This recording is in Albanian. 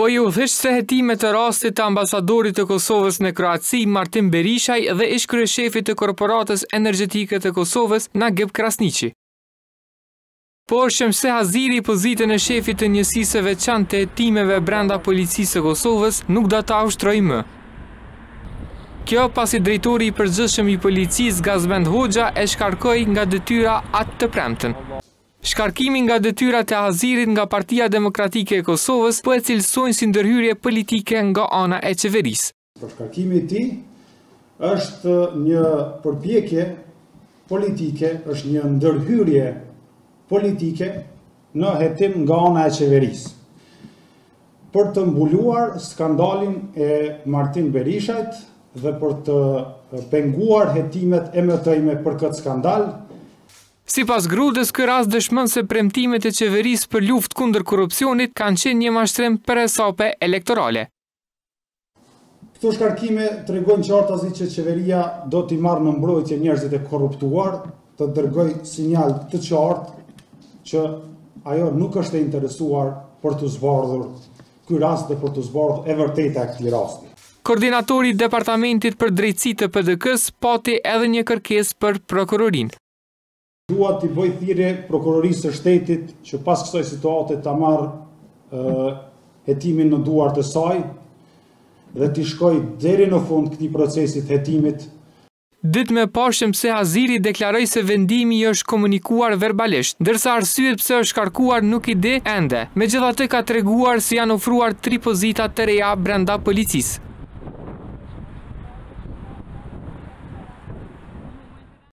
Po i udhëhiqëse hetimet e rastit të ambasadorit të Kosovës në Kroaci, Martin Berishaj dhe ish-kryeshefit të Korporatës Energjetike të Kosovës, Nagip Krasniqi. Por Shemsi Haziri pozitën e shefit të Njësisë së Veçantë të Hetimeve brenda Policisë së Kosovës nuk do ta ushtrojë më. Kjo pasi drejtori i përgjithshëm i Policisë, Gazmend Hoxha e shkarkoi nga detyra atë të premten. Shkarkimi nga detyra e Hazirit nga Partia Demokratike e Kosovës po e cilësojnë si ndërhyrje politike nga ana e qeverisë. Shkarkimi i tij është një përpjekje politike, është një ndërhyrje politike në hetim nga ana e qeverisë për të mbuluar skandalin e Martin Berishajt dhe për të penguar hetimet e mëtejme për këtë skandal, Sipas Grudës, ky rast dëshmon se premtimet e qeverisë për luftë kundër korrupsionit kanë qenë një mashtrim për hesape elektorale. Këto shkarkime tregojnë qartazi që qeveria do t'i marrë në mbrojtje njerëzit e korruptuar, të dërgojë sinjal të qartë që ajo nuk është e interesuar për t'u zbardhur ky rast dhe për t'u zbardhur e vërteta e këtij rasti. Koordinatori i Departamentit për Drejtësi të PDK-së pati edhe një kërkesë për Prokurorinë. Dua t'i bëj thirrje Prokurorisë së Shtetit që pas kësaj situate ta marrë hetimin në duart e saj dhe t'i shkojë deri në fund këtij procesi të hetimit, Ditë më parë Shemsi Haziri deklaroi se vendimi i është komunikuar verbalisht, ndërsa arsyet pse është shkarkuar nuk i di ende. Megjithatë ka treguar se i janë ofruar tri pozita të reja brenda policisë.